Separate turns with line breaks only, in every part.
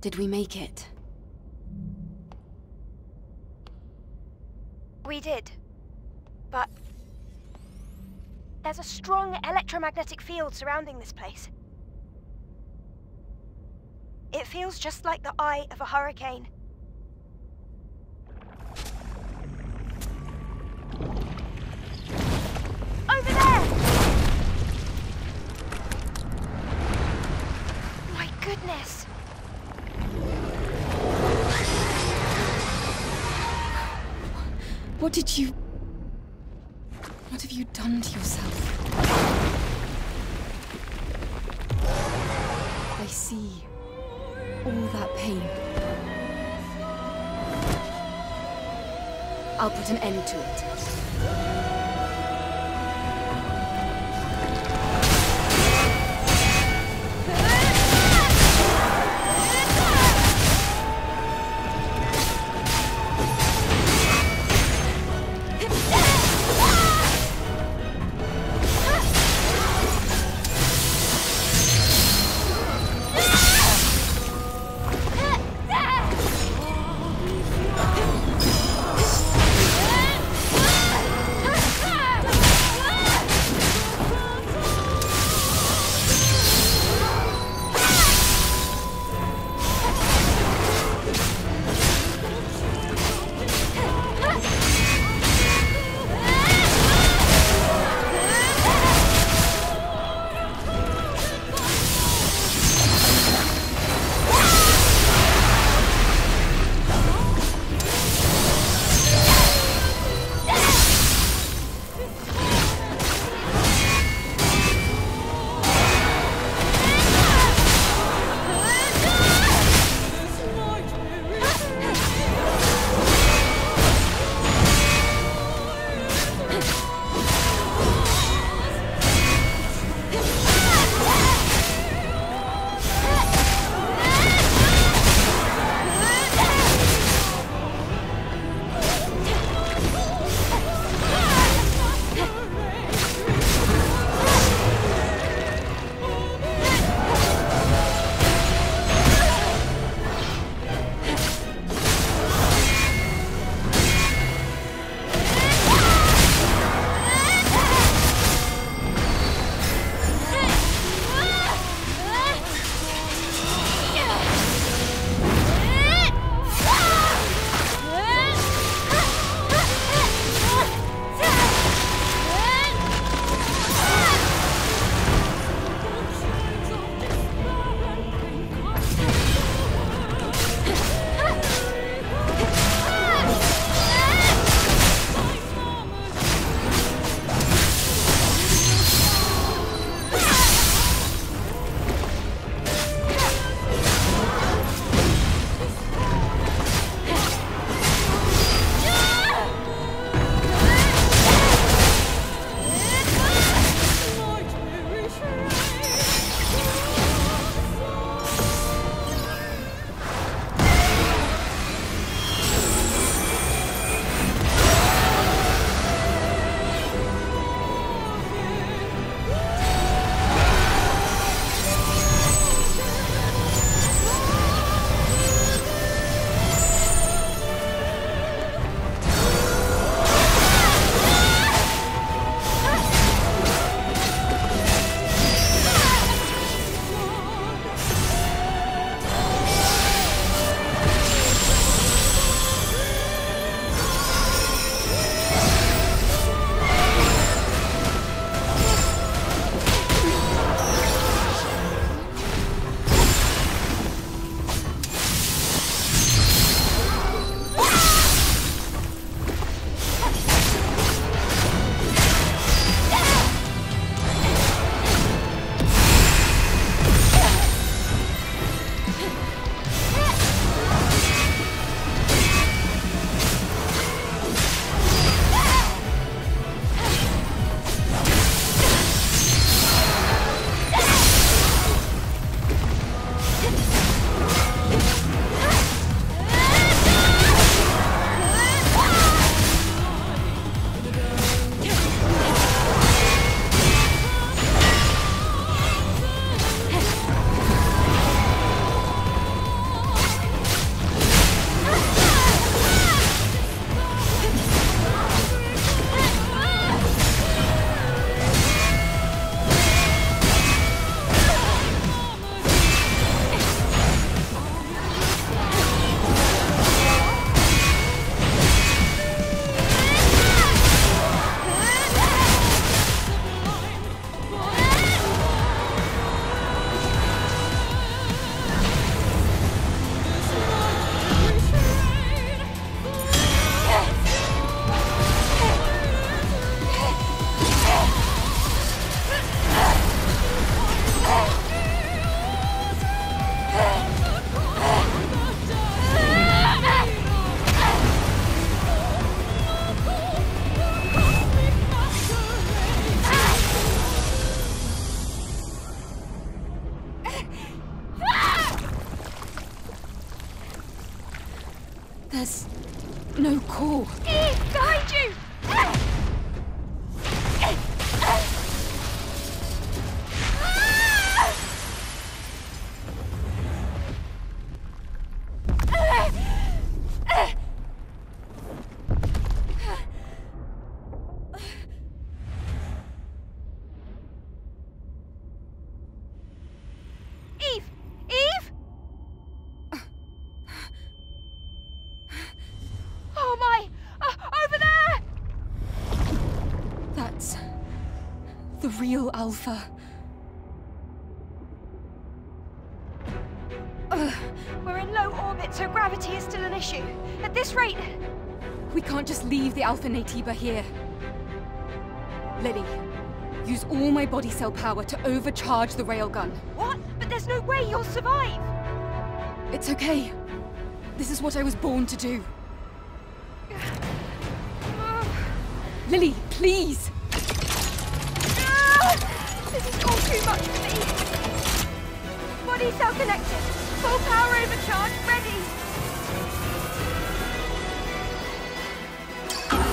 Did we make it?
We did. But... There's a strong electromagnetic field surrounding this place. It feels just like the eye of a hurricane.
What did you... What have you done to yourself? I see all that pain. I'll put an end to it. Real Alpha.
We're in low orbit, so gravity is still an issue. At this rate,
We can't just leave the Alpha Naytiba here. Lily, use all my body cell power to overcharge the railgun.
what? But there's no way you'll survive.
It's okay. This is what I was born to do. Lily, please!
Too much for me. Body cell connected. Full power overcharge ready.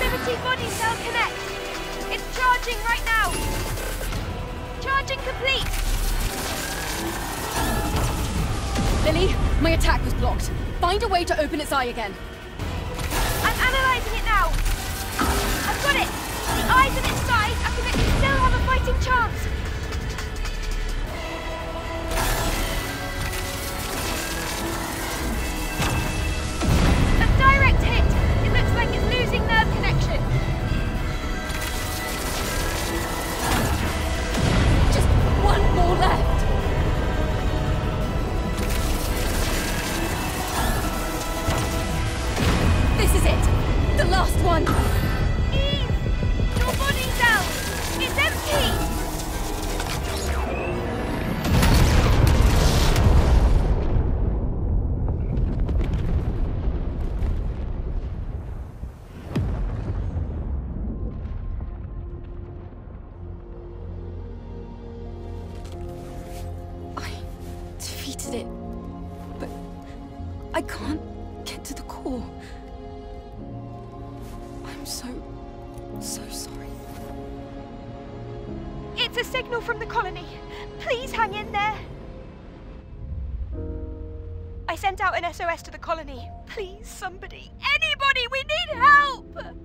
Liberty body cell connect. It's charging right now. Charging complete.
Lily, my attack was blocked. Find a way to open its eye again.
I'm analyzing it now. I've got it. The eyes on its side are connected. Still have a fighting chance. It.
But I can't get to the core. I'm so, so sorry.
It's a signal from the colony. Please hang in there. I sent out an SOS to the colony. Please, somebody. Anybody, we need help!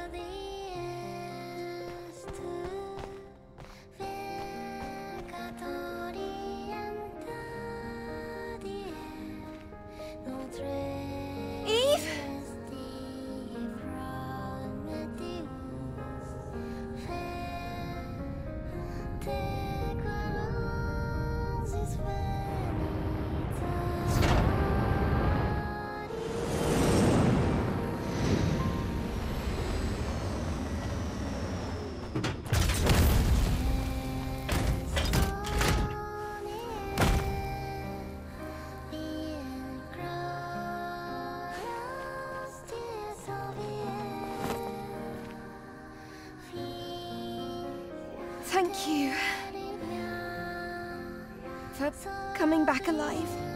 Thank you for coming back alive.